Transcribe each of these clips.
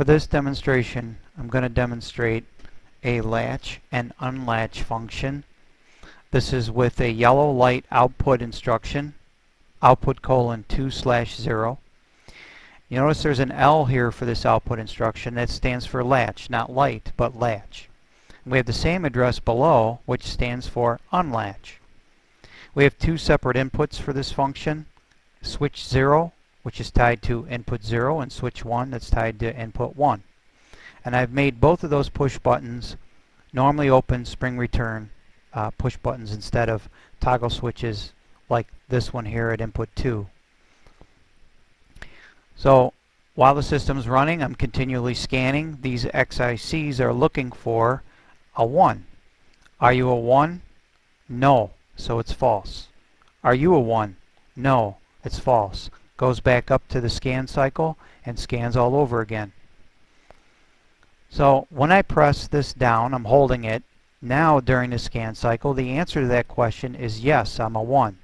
For this demonstration, I'm going to demonstrate a latch and unlatch function. This is with a yellow light output instruction, output colon 2 slash 0. You notice there's an L here for this output instruction. That stands for latch, not light, but latch. We have the same address below, which stands for unlatch. We have two separate inputs for this function. Switch 0, which is tied to input 0, and switch 1 that's tied to input 1. And I've made both of those push buttons normally open spring return uh, push buttons instead of toggle switches like this one here at input 2. So while the system's running, I'm continually scanning. These XICs are looking for a 1. Are you a 1? No, so it's false. Are you a 1? No, it's false. Goes back up to the scan cycle and scans all over again. So when I press this down, I'm holding it. Now during the scan cycle, the answer to that question is yes, I'm a 1.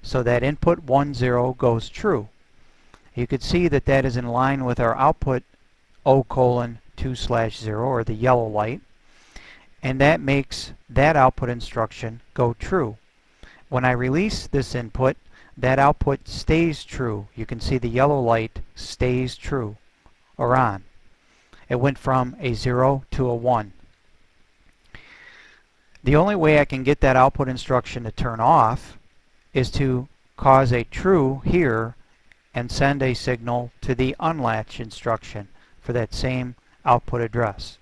So that input 1, 0 goes true. You could see that that is in line with our output O colon 2 slash 0 or the yellow light and that makes that output instruction go true. When I release this input that output stays true. You can see the yellow light stays true or on. It went from a 0 to a 1. The only way I can get that output instruction to turn off is to cause a true here and send a signal to the unlatch instruction for that same output address.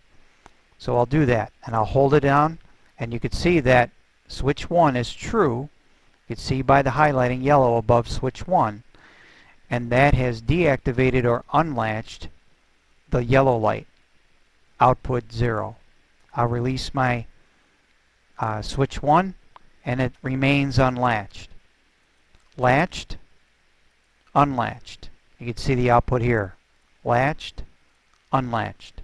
So I'll do that and I'll hold it down and you can see that switch 1 is true. You can see by the highlighting yellow above switch 1 and that has deactivated or unlatched the yellow light output 0. I'll release my uh, switch 1 and it remains unlatched. Latched, unlatched. You can see the output here. Latched, unlatched.